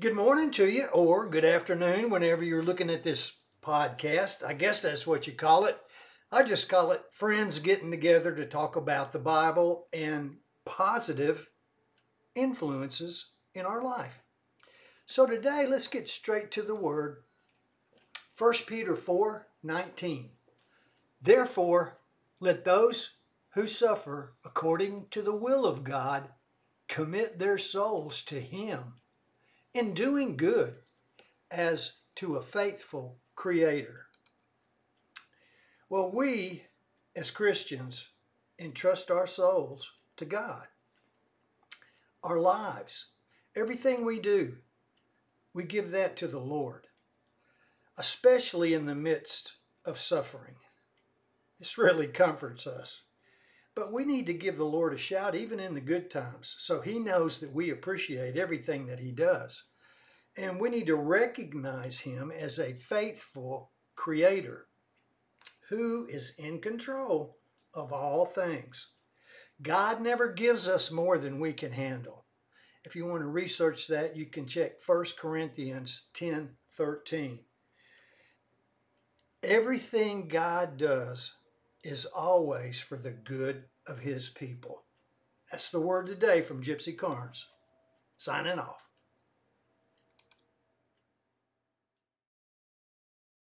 Good morning to you, or good afternoon, whenever you're looking at this podcast. I guess that's what you call it. I just call it friends getting together to talk about the Bible and positive influences in our life. So today, let's get straight to the word. 1 Peter 4 19. Therefore, let those who suffer according to the will of God commit their souls to Him in doing good as to a faithful Creator. Well, we as Christians entrust our souls to God. Our lives, everything we do, we give that to the Lord, especially in the midst of suffering. This really comforts us. But we need to give the Lord a shout even in the good times so He knows that we appreciate everything that He does. And we need to recognize Him as a faithful Creator who is in control of all things. God never gives us more than we can handle. If you want to research that, you can check 1 Corinthians 10 13. Everything God does is always for the good of his people. That's the word today from Gypsy Carns. Signing off.